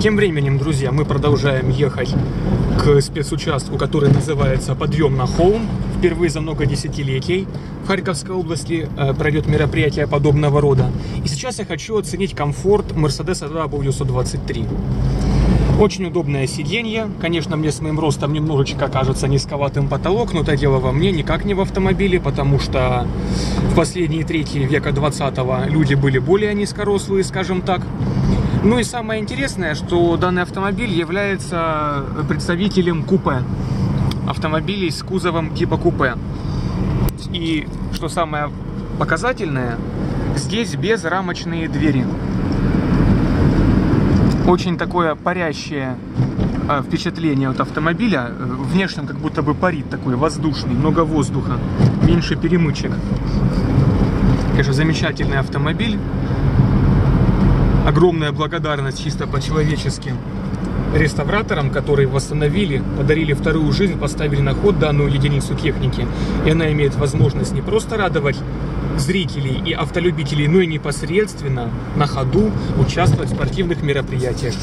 Тем временем, друзья, мы продолжаем ехать к спецучастку, который называется «Подъем на холм». Впервые за много десятилетий в Харьковской области э, пройдет мероприятие подобного рода. И сейчас я хочу оценить комфорт Mercedes W123. Очень удобное сиденье. Конечно, мне с моим ростом немножечко кажется низковатым потолок, но это дело во мне, никак не в автомобиле, потому что в последние трети века 20-го люди были более низкорослые, скажем так. Ну и самое интересное, что данный автомобиль является представителем купе. Автомобилей с кузовом типа купе. И что самое показательное, здесь без рамочные двери. Очень такое парящее э, впечатление от автомобиля. Внешне как будто бы парит такой воздушный, много воздуха, меньше перемычек. Конечно, замечательный автомобиль огромная благодарность чисто по-человечески реставраторам, которые восстановили, подарили вторую жизнь, поставили на ход данную единицу техники. И она имеет возможность не просто радовать зрителей и автолюбителей, но и непосредственно на ходу участвовать в спортивных мероприятиях.